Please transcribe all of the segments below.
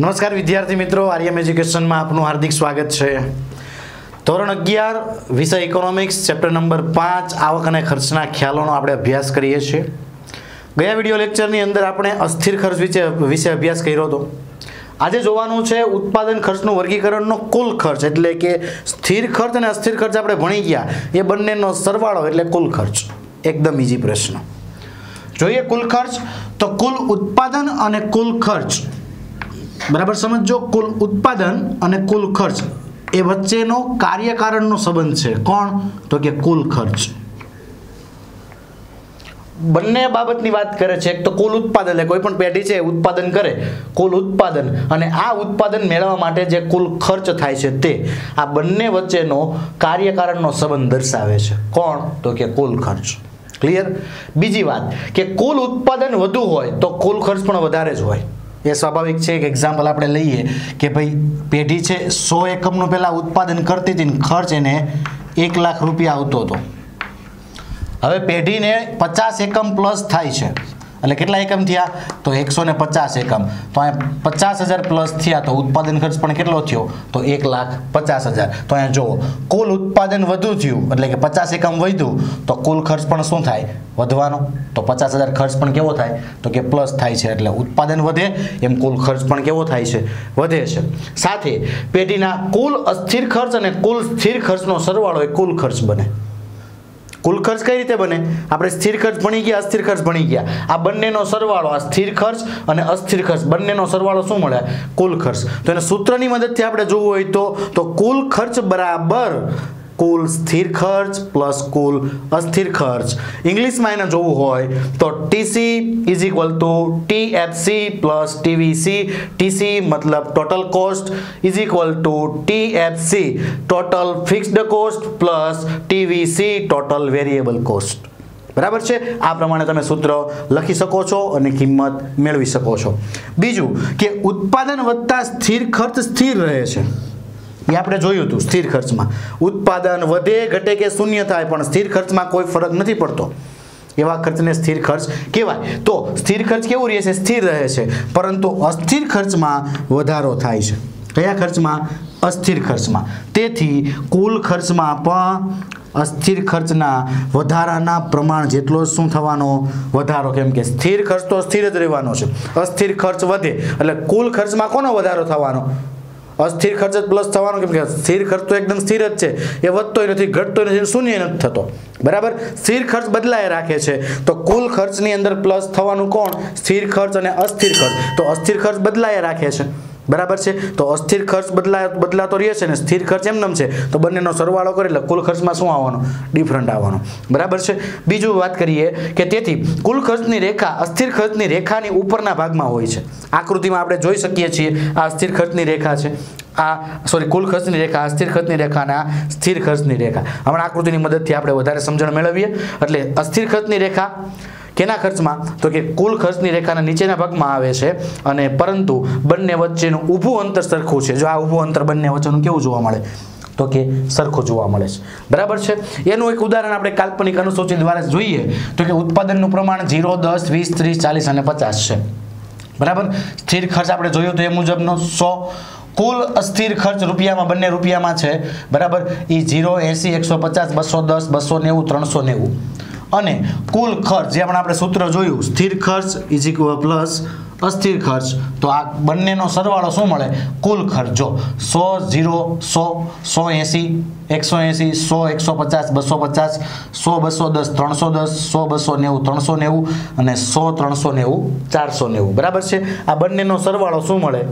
નમસ્કાર વિદ્યાર્થી મિત્રો, આર્યમ એજ્યુકેશનમાં આપનું હાર્દિક સ્વાગત છે. ધોરણ અગિયાર, વિષય ઇકોનોમિક્સ ચેપ્ટર નંબર પાંચ, આવક અને ખર્ચના ખ્યાલોનો આપણે અભ્યાસ કરીએ છીએ. ગયા વીડિયો લેક્ચરની અંદર આપણે અસ્થિર ખર્ચ વિશે વિશે અભ્યાસ કર્યો હતો. આજે જોવાનું છે ઉત્પાદન ખર્ચનું વર્ગીકરણનો કુલ ખર્ચ, એટલે કે સ્થિર ખર્ચ અને અસ્થિર ખર્ચ આપણે ભણી ગયા. એ બંનેનો સરવાળો એટલે કુલ ખર્ચ. એકદમ ઇઝી પ્રશ્ન. જોઈએ કુલ ખર્ચ, તો કુલ ઉત્પાદન અને કુલ ખર્ચ. બરાબર સમજો કુલ ઉત્પાદન અને કુલ ખર્ચ. એ વચ્ચેનો કાર્યકારણનો સંબંધ છે. કોણ? તો કે કુલ ખર્ચ. બંને બાબતની વાત કરે છે. એક તો કુલ ઉત્પાદન, એટલે કોઈ પણ પેઢી છે ઉત્પાદન કરે. કુલ ઉત્પાદન અને આ ઉત્પાદન મેળવવા માટે જે કુલ ખર્ચ થાય છે તે આ બંને વચ્ચેનો કાર્યકારણનો સંબંધ દર્શાવે છે. કોણ? તો કે કુલ ખર્ચ. ક્લિયર બીજી વાત, કે કુલ ઉત્પાદન વધુ હોય તો કુલ ખર્ચ પણ વધારે જ હોય. એ સ્વાભાવિક છે એક એક્ઝામ્પલ આપણે લઈએ કે ભાઈ પેઢી છે સો એકમનું પહેલાં ઉત્પાદન કરતી હતી ખર્ચ એને એક લાખ રૂપિયા આવતો હતો. હવે પેઢીને પચાસ એકમ પ્લસ થાય છે. એટલે કેટલા એકમ થયા? તો એકસો ને પચાસ એકમ. તો અહીંયા પચાસ હજાર પ્લસ થયા તો ઉત્પાદન ખર્ચ પણ કેટલો થયો? તો એક લાખ પચાસ હજાર. તો અહીંયા જુઓ, કુલ ઉત્પાદન વધુ થયું, એટલે કે પચાસ એકમ વધ્યું, તો કુલ ખર્ચ પણ શું થાય? વધવાનો. તો પચાસ હજાર ખર્ચ પણ કેવો થાય? તો કે પ્લસ થાય છે, એટલે ઉત્પાદન વધે, એમ કુલ ખર્ચ પણ કેવો થાય છે? વધે છે. સાથે પેઢીના કુલ અસ્થિર ખર્ચ અને કુલ સ્થિર ખર્ચનો સરવાળો એ કુલ ખર્ચ બને. કુલ ખર્ચ કઈ રીતે બને? આપણે સ્થિર ખર્ચ ભણી ગયા, અસ્થિર ખર્ચ ભણી ગયા. આ બંનેનો સરવાળો, આ સ્થિર ખર્ચ અને અસ્થિર ખર્ચ, બંનેનો સરવાળો શું મળે? કુલ ખર્ચ. તો એને સૂત્રની મદદથી આપણે જોવું હોય તો તો કુલ ખર્ચ બરાબર કુલ સ્થિર ખર્ચ પ્લસ કુલ અસ્થિર ખર્ચ. ઇંગ્લિશમાં એને જોવું હોય તો TC is equal to TFC plus TVC TC મતલબ total cost is equal to TFC total fixed cost plus TVC total variable cost બરાબર છે? આ પ્રમાણે તમે સૂત્ર લખી શકો છો અને કિંમત મેળવી શકો છો. બીજું કે ઉત્પાદન વધતા સ્થિર ખર્ચ સ્થિર રહે છે. એ આપણે જોયું હતું સ્થિર ખર્ચમાં. ઉત્પાદન વધે ઘટે કે શૂન્ય થાય, પણ સ્થિર ખર્ચમાં કોઈ ફરક નથી પડતો. એવા ખર્ચને સ્થિર ખર્ચ કહેવાય. તો સ્થિર ખર્ચ કેવું રહે છે? સ્થિર રહે છે. પરંતુ અસ્થિર ખર્ચમાં વધારો થાય છે. કયા ખર્ચમાં? અસ્થિર ખર્ચમાં. તેથી કુલ ખર્ચમાં પણ અસ્થિર ખર્ચના વધારાના પ્રમાણ જેટલો શું થવાનો? વધારો. કેમ કે સ્થિર ખર્ચ તો સ્થિર જ રહેવાનો છે. અસ્થિર ખર્ચ વધે. એટલે કુલ ખર્ચમાં કોનો વધારો થવાનો? અસ્થિર ખર્ચ જ પ્લસ થવાનો કેમ કે સ્થિર ખર્ચ તો એકદમ સ્થિર જ છે. એ વધતો નથી ઘટતો નથી, શૂન્ય નથી થતો. બરાબર? સ્થિર ખર્ચ બદલાય રાખે છે. તો કુલ ખર્ચની અંદર પ્લસ થવાનું કોણ? સ્થિર ખર્ચ અને અસ્થિર ખર્ચ. તો અસ્થિર ખર્ચ બદલાય રાખે છે. બરાબર છે? તો અસ્થિર ખર્ચ બદલા બદલાતો રહે છે ને સ્થિર ખર્ચ એમ નમ છે. તો બંનેનો સરવાળો કરે એટલે કુલ ખર્ચમાં શું આવવાનો? ડિફરન્ટ આવવાનો. બરાબર છે? બીજું વાત કરીએ કે તેથી કુલ ખર્ચની રેખા અસ્થિર ખર્ચની રેખાની ઉપરના ભાગમાં હોય છે. આકૃતિમાં આપણે જોઈ શકીએ છીએ આ અસ્થિર ખર્ચની રેખા છે. આ સોરી કુલ ખર્ચની રેખા, અસ્થિર ખર્ચની રેખા અને આ સ્થિર ખર્ચની રેખા. હમણાં આકૃતિની મદદથી આપણે વધારે સમજણ મેળવીએ. એટલે અસ્થિર ખર્ચની રેખા કેના ખર્ચમાં? તો કે કુલ ખર્ચની રેખાના નીચેના ભાગમાં આવે છે અને પરંતુ બંને વચ્ચેનું ઊભું અંતર સરખું છે. જો આ ઊભું અંતર બંને વચ્ચેનું કેવું જોવા મળે? તો કે સરખું જોવા મળે છે. બરાબર છે? એનું એક ઉદાહરણ આપણે કાલ્પનિક અનુસૂચિ દ્વારા જોઈએ. તો કે ઉત્પાદનનું પ્રમાણ ઝીરો, દસ, વીસ, ત્રીસ, ચાલીસ અને પચાસ છે. બરાબર? સ્થિર ખર્ચ આપણે જોયો તો એ મુજબનો સો. કુલ અસ્થિર ખર્ચ રૂપિયામાં, બંને રૂપિયામાં છે. બરાબર? એ જીરો એંસી, એકસો પચાસ, બસો દસ, બસો નેવું, ત્રણસો નેવું. અને કુલ ખર્ચ, જે આપણે સૂત્ર જોયું, સ્થિર ખર્ચ ઇઝ ઇક્વલ પ્લસ અસ્થિર ખર્ચ. તો આ બંનેનો સરવાળો શું મળે? કુલ ખર્ચ. જો સો, ઝીરો, સો સો એંસી, એકસો એંસી, સો, એકસો પચાસ, બસો પચાસ, સો, બસો દસ, ત્રણસો દસ, સો, બસો નેવું, ત્રણસો નેવું અને સો, ત્રણસો નેવું, ચારસો નેવું. બરાબર છે? આ બંનેનો સરવાળો શું મળે?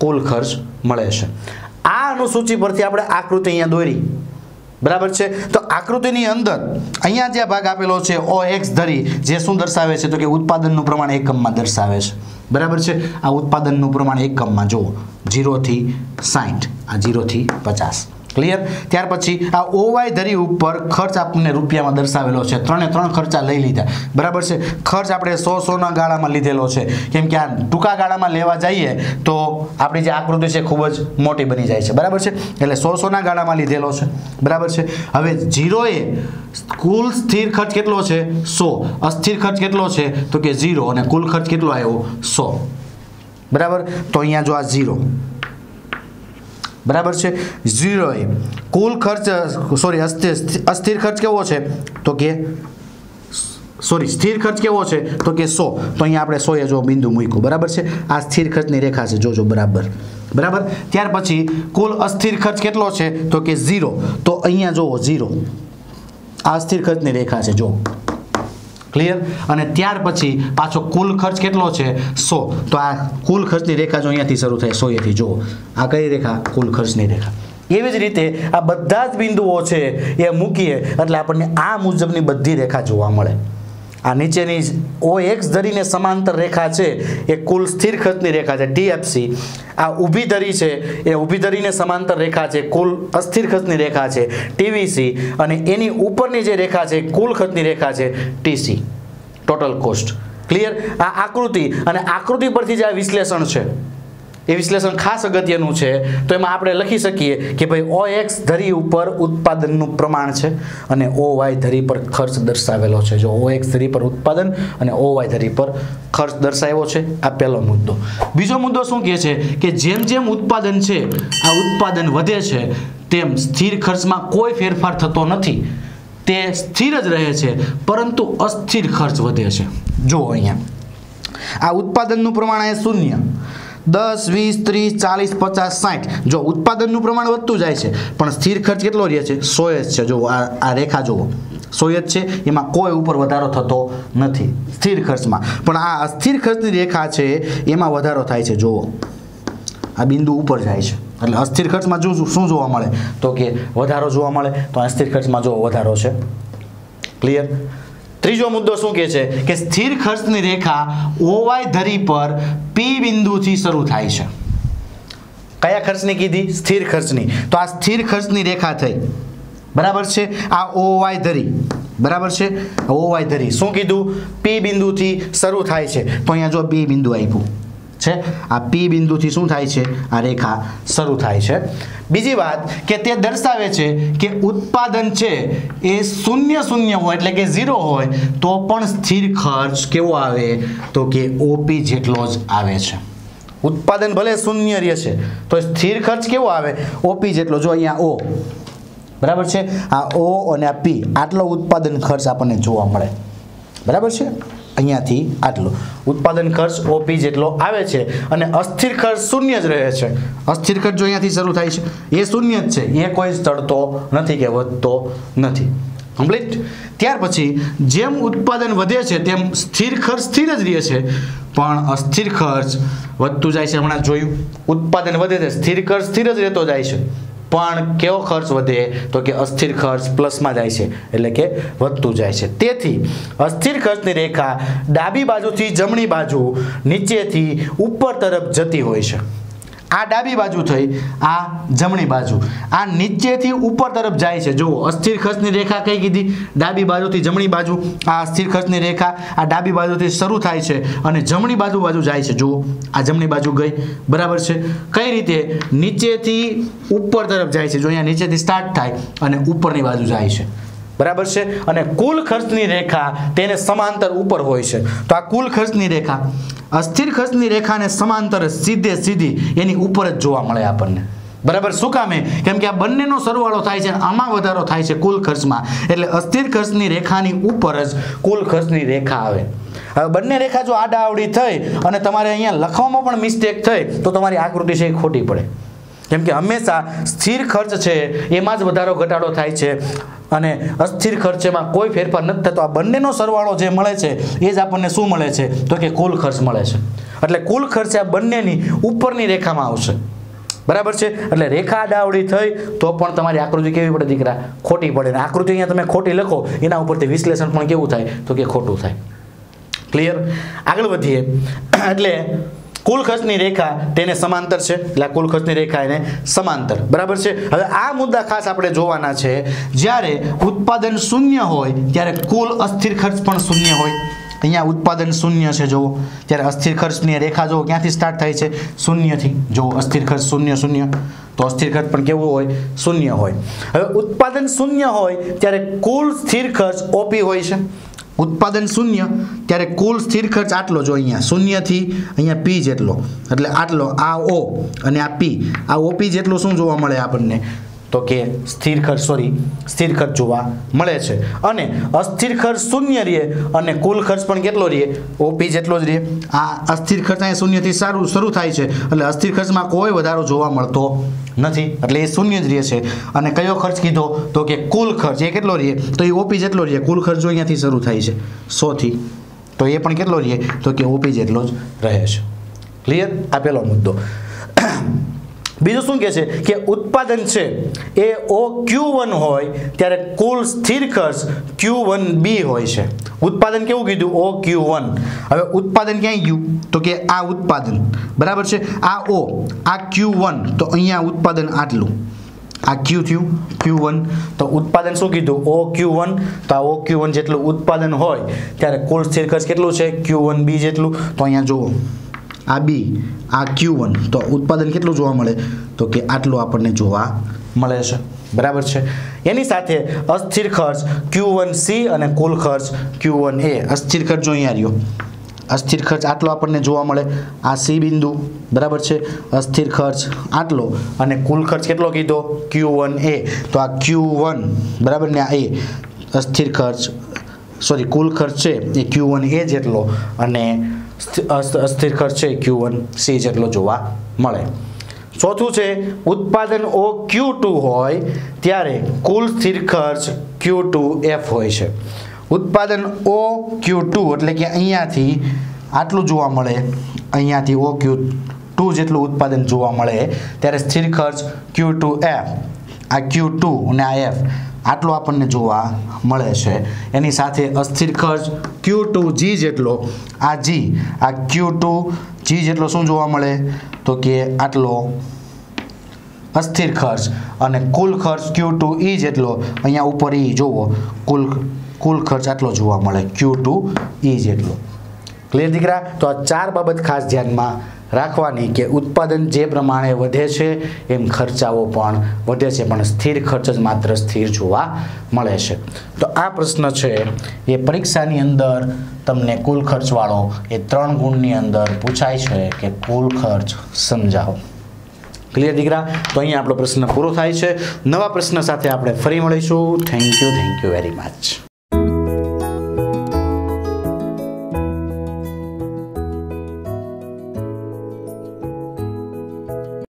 કુલ ખર્ચ મળે છે. આ અનુસૂચિ પરથી આપણે આકૃતિ અહીંયા દોરી. બરાબર છે? તો આકૃતિની અંદર અહીંયા જે ભાગ આપેલો છે ઓ એક્સ ધરી, જે શું દર્શાવે છે, તો કે ઉત્પાદનનું પ્રમાણ એકમમાં દર્શાવે છે. બરાબર છે? આ ઉત્પાદનનું પ્રમાણ એકમમાં જુઓ જીરોથી સાઠ આ જીરોથી પચાસ. ક્લિયર ત્યાર પછી આ ઓવાય ધરી ઉપર ખર્ચ આપણને રૂપિયામાં દર્શાવેલો છે. ત્રણે ત્રણ ખર્ચા લઈ લીધા. બરાબર છે? ખર્ચ આપણે સો સોના ગાળામાં લીધેલો છે. કેમ કે આ ટૂંકા ગાળામાં લેવા જઈએ તો આપણી જે આકૃતિ છે ખૂબ જ મોટી બની જાય છે. બરાબર છે? એટલે સો સોના ગાળામાં લીધેલો છે. બરાબર છે? હવે ઝીરોએ કુલ સ્થિર ખર્ચ કેટલો છે? સો. અસ્થિર ખર્ચ કેટલો છે? તો કે ઝીરો. અને કુલ ખર્ચ કેટલો આવ્યો? સો. બરાબર? તો અહીંયા જો આ ઝીરો. બરાબર છે? ઝીરો એ. કુલ ખર્ચ સોરી અસ્થિર ખર્ચ કેવો છે? તો કે સોરી સ્થિર ખર્ચ કેવો છે? તો કે સો. તો અહીંયા આપણે સોએ જો બિંદુ મૂક્યું. બરાબર છે? આ સ્થિર ખર્ચની રેખા છે. જોજો, બરાબર. બરાબર? ત્યાર પછી, કુલ અસ્થિર ખર્ચ કેટલો છે? તો કે ઝીરો. તો અહીંયા જુઓ ઝીરો. આ અસ્થિર ખર્ચની રેખા છે. જો. ક્લિયર અને ત્યાર પછી પાછો કુલ ખર્ચ કેટલો છે? સો. તો આ કુલ ખર્ચની રેખા જો અહીંયાથી શરૂ થાય સોએથી જુઓ. આ કઈ રેખા? કુલ ખર્ચની રેખા. એવી જ રીતે આ બધા જ બિંદુઓ છે એ મૂકીએ એટલે આપણને આ મુજબની બધી રેખા જોવા મળે. આ નીચેની ઓ એક્સ ધરીને સમાંતર રેખા છે. એ કુલ સ્થિર ખર્ચની રેખા છે, ટીએફસી. આ ઊભી ધરી છે, એ ઊભી ધરીને સમાંતર રેખા છે, કુલ અસ્થિર ખર્ચની રેખા છે, ટીવીસી. અને એની ઉપરની જે રેખા છે, કુલ ખર્ચની રેખા છે, ટીસી. ટોટલ કોસ્ટ ક્લિયર આ આકૃતિ. અને આકૃતિ પરથી જે આ વિશ્લેષણ છે એ વિશ્લેષણ ખાસ અગત્યનું છે. તો એમાં આપણે લખી શકીએ કે ભાઈ ઓ એક્સ ધરી ઉપર ઉત્પાદનનું પ્રમાણ છે અને ઓ વાય ધરી પર ખર્ચ દર્શાવેલો છે. જો ઓ એક્સ ધરી પર ઉત્પાદન અને ઓ વાય ધરી પર ખર્ચ દર્શાવ્યો છે, આ પહેલો મુદ્દો. બીજો મુદ્દો શું કહે છે કે જેમ જેમ ઉત્પાદન છે, આ ઉત્પાદન વધે છે, તેમ સ્થિર ખર્ચમાં કોઈ ફેરફાર થતો નથી. તે સ્થિર જ રહે છે, પરંતુ અસ્થિર ખર્ચ વધે છે. જુઓ અહીંયા. આ ઉત્પાદનનું પ્રમાણ એ શૂન્ય. દસ, વીસ, ત્રીસ, ચાલીસ, પચાસ, સાઠ. જો ઉત્પાદનનું પ્રમાણ વધતું જાય છે, પણ સ્થિર ખર્ચ કેટલો રહે છે? સો જ છે. જો આ આ રેખા જુઓ. સો જ છે. એમાં કોઈ ઉપર વધારો થતો નથી સ્થિર ખર્ચમાં. પણ આ અસ્થિર ખર્ચની રેખા છે, એમાં વધારો થાય છે. જુઓ. આ બિંદુ ઉપર જાય છે. એટલે અસ્થિર ખર્ચમાં જો શું જોવા મળે? તો કે વધારો જોવા મળે. તો અસ્થિર ખર્ચમાં જો વધારો છે. ક્લિયર ત્રીજો મુદ્દો શું કહે છે? કે સ્થિર ખર્ચની રેખા ઓવાય ધરી પર પી બિંદુથી શરૂ થાય છે. કયા ખર્ચની કીધી? સ્થિર ખર્ચની. તો આ સ્થિર ખર્ચની રેખા થઈ. બરાબર છે? આ ઓવાય ધરી. બરાબર છે? ઓવાય ધરી. શું કીધું? પી બિંદુથી શરૂ થાય છે. તો અહીંયા જો પી બિંદુ આપ્યું. છે? આ પી બિંદુથી શું થાય છે? આ રેખા શરૂ થાય છે. બીજી વાત કે તે દર્શાવે છે કે ઉત્પાદન છે એ શૂન્ય શૂન્ય હોય એટલે કે ઝીરો હોય તો પણ સ્થિર ખર્ચ કેવો આવે? તો કે ઓપી જેટલો જ આવે છે. ઉત્પાદન ભલે શૂન્ય રહે છે, તો સ્થિર ખર્ચ કેવો આવે? ઓપી જેટલો. જો અહીંયા ઓ બરાબર છે? આ ઓ અને આ પી આટલો ઉત્પાદન ખર્ચ આપણને જોવા મળે. બરાબર છે? અહીંયાથી આટલો. ઉત્પાદન ખર્ચ ઓપી જેટલો આવે છે અને અસ્થિર ખર્ચ શૂન્ય જ રહે છે. અસ્થિર ખર્ચ જો અહીંયાથી શરૂ થાય છે, એ શૂન્ય જ છે. એ કોઈ ચડતો નથી કે વધતો નથી. કમ્પ્લીટ? ત્યાર પછી, જેમ ઉત્પાદન વધે છે, તેમ સ્થિર ખર્ચ સ્થિર જ રહે છે. પણ અસ્થિર ખર્ચ વધતું જાય છે, હમણાં જોયું. ઉત્પાદન વધે છે, સ્થિર ખર્ચ સ્થિર જ રહેતો જાય છે. પણ કેવો ખર્ચ વધે તો કે અસ્થિર ખર્ચ પ્લસમાં જાય છે, એટલે કે વધતું જાય છે. તેથી અસ્થિર ખર્ચની રેખા ડાબી બાજુથી જમણી બાજુ નીચેથી ઉપર તરફ જતી હોય છે. આ ડાબી બાજુ થઈ, આ જમણી બાજુ. આ નીચેથી ઉપર તરફ જાય છે. જુઓ, અસ્થિર ખર્ચની રેખા કઈ કીધી? ડાબી બાજુથી જમણી બાજુ, આ અસ્થિર ખર્ચની રેખા, આ ડાબી બાજુથી શરૂ થાય છે અને જમણી બાજુ બાજુ જાય છે. જુઓ, આ જમણી બાજુ ગઈ. બરાબર છે? કઈ રીતે? નીચેથી ઉપર તરફ જાય છે. જો અહીંયા નીચેથી સ્ટાર્ટ થાય અને ઉપરની બાજુ જાય છે. બરાબર છે? અને કુલ ખર્ચની રેખા તેને સમાંતર ઉપર હોય છે. તો આ કુલ ખર્ચની રેખા અસ્થિર ખર્ચની રેખાને સમાંતર સીધે સીધી એની ઉપર જ જોવા મળે આપણને. બરાબર? શું કામે? કેમ કે આ બંનેનો સરવાળો થાય છે આમાં વધારો થાય છે કુલ ખર્ચમાં. એટલે અસ્થિર ખર્ચની રેખાની ઉપર જ કુલ ખર્ચની રેખા આવે. હવે બંને રેખા જો આડાઆવડી થઈ અને તમારે અહીંયા લખવામાં પણ મિસ્ટેક થઈ, તો તમારી આકૃતિ છે એ ખોટી પડે. કેમ કે હંમેશા સ્થિર ખર્ચ છે, એમાં જ વધારો ઘટાડો થાય છે. અને અસ્થિર ખર્ચેમાં કોઈ ફેરફાર નથી થતો. આ બંનેનો સરવાળો જે મળે છે, એ જ આપણને શું મળે છે? તો કે કુલ ખર્ચ મળે છે. એટલે કુલ ખર્ચ આ બંનેની ઉપરની રેખામાં આવશે. બરાબર છે? એટલે રેખા આડાવડી થઈ તો પણ તમારી આકૃતિ કેવી પડે દીકરા? ખોટી પડે. ને આકૃતિ અહીંયા તમે ખોટી લખો, એના ઉપરથી વિશ્લેષણ પણ કેવું થાય? તો કે ખોટું થાય. ક્લિયર આગળ વધીએ. એટલે કુલ ખર્ચની રેખા તેને સમાંતર છે. એટલે કુલ ખર્ચની રેખા એને સમાંતર. બરાબર છે? હવે આ મુદ્દા ખાસ આપણે જોવાના છે. જ્યારે ઉત્પાદન શૂન્ય હોય, ત્યારે કુલ અસ્થિર ખર્ચ પણ શૂન્ય હોય. અહીંયા ઉત્પાદન શૂન્ય છે, જુઓ. ત્યારે અસ્થિર ખર્ચની રેખા જુઓ, ક્યાંથી સ્ટાર્ટ થાય છે? શૂન્યથી. જુઓ, અસ્થિર ખર્ચ શૂન્ય શૂન્ય. તો અસ્થિર ખર્ચ પણ કેવું હોય? શૂન્ય હોય. હવે ઉત્પાદન શૂન્ય હોય, ત્યારે કુલ સ્થિર ખર્ચ ઓપી હોય છે. ઉત્પાદન શૂન્ય, ત્યારે કુલ સ્થિર ખર્ચ આટલો જો અહીંયા, શૂન્યથી અહીંયા પી જેટલો. એટલે આટલો આ ઓ અને આ પી આ ઓપી જેટલો શું જોવા મળે આપણને? તો કે સ્થિર ખર્ચ સોરી સ્થિર ખર્ચ જોવા મળે છે. અને અસ્થિર ખર્ચ શૂન્ય રહે અને કુલ ખર્ચ પણ કેટલો રહે ઓપી જેટલો જ રહે આ અસ્થિર ખર્ચ અહીંયા શૂન્યથી સારું, શરૂ થાય છે. એટલે અસ્થિર ખર્ચમાં કોઈ વધારો જોવા મળતો નથી. એટલે એ શૂન્ય જ રહે છે. અને કયો ખર્ચ કીધો? તો કે કુલ ખર્ચ. એ કેટલો રહે તો એ ઓપી જેટલો રહે કુલ ખર્ચ અહીંયાથી શરૂ થાય છે. સોથી. તો એ પણ કેટલો રહે તો કે ઓપી જેટલો જ રહે છે. ક્લિયર આ પહેલો મુદ્દો. બીજું શું કહે છે કે ઉત્પાદન છે એ ઓ ક્યુ વન હોય, ત્યારે કુલ સ્થિર ખર્ચ ક્યુ વન બી હોય છે. ઉત્પાદન કેવું કીધું? ઓ ક્યુ વન હવે ઉત્પાદન ક્યાંય ગયું? તો કે આ ઉત્પાદન. બરાબર છે? આ ઓ આ ક્યુ વન તો અહીંયા ઉત્પાદન આટલું. આ ક્યુ થયું ક્યુ વન તો ઉત્પાદન શું કીધું? ઓ ક્યુ વન તો આ ઓ ક્યુ વન જેટલું ઉત્પાદન હોય, ત્યારે કુલ સ્થિર ખર્ચ કેટલું છે? ક્યુ વન બી જેટલું. તો અહીંયા જુઓ. આ બી, આ ક્યુ વન તો ઉત્પાદન કેટલું જોવા મળે? તો કે આટલું આપણને જોવા મળે છે. બરાબર છે? એની સાથે અસ્થિર ખર્ચ ક્યુ વન સી અને કુલ ખર્ચ ક્યુ વન એ અસ્થિર ખર્ચ જો અહીંયા રહ્યો. અસ્થિર ખર્ચ આટલો આપણને જોવા મળે. આ સી બિંદુ. બરાબર છે? અસ્થિર ખર્ચ આટલો. અને કુલ ખર્ચ કેટલો કીધો? ક્યુ વન એ તો આ ક્યુ વન બરાબર ને આ એ અસ્થિર ખર્ચ સોરી કુલ ખર્ચ છે એ ક્યુ વન એ જેટલો. અને અસ્થિર ખર્ચ છે ક્યુ વન સી જેટલો જોવા મળે. ચોથું છે, ઉત્પાદન ઓ ક્યુ ટુ હોય, ત્યારે કુલ સ્થિર ખર્ચ ક્યુ ટુ એફ હોય છે. ઉત્પાદન ઓ ક્યુ ટુ એટલે કે અહીંયાથી આટલું જોવા મળે, અહીંયાથી ઓ ક્યુ ટુ જેટલું ઉત્પાદન જોવા મળે, ત્યારે સ્થિર ખર્ચ ક્યુ ટુ એફ આ ક્યુ ટુ અને આ એફ આટલો આપણને જોવા મળે છે. એની સાથે અસ્થિર ખર્ચ ક્યુ ટુ જી જેટલો, આ જી આ ક્યુ ટુ જી જેટલો શું જોવા મળે? તો કે આટલો અસ્થિર ખર્ચ અને કુલ ખર્ચ ક્યુ ટુ ઈ જેટલો, અહીંયા ઉપર ઈ જોવો, કુલ કુલ ખર્ચ આટલો જોવા મળે ક્યુ ટુ ઈ જેટલો. ક્લિયર દીકરા? તો આ ચાર બાબત ખાસ ધ્યાનમાં રાખવાની કે ઉત્પાદન જે પ્રમાણે વધે છે, એમ ખર્ચાઓ પણ વધે છે, પણ સ્થિર ખર્ચ જ માત્ર સ્થિર જોવા મળે છે. તો આ પ્રશ્ન છે, એ પરીક્ષાની અંદર તમને કુલ ખર્ચવાળો એ ત્રણ ગુણની અંદર પૂછાય છે કે કુલ ખર્ચ સમજાવો. ક્લિયર દીકરા? તો અહીંયા આપણો પ્રશ્ન પૂરો થાય છે. નવા પ્રશ્ન સાથે આપણે ફરી મળીશું. Thank you thank you very much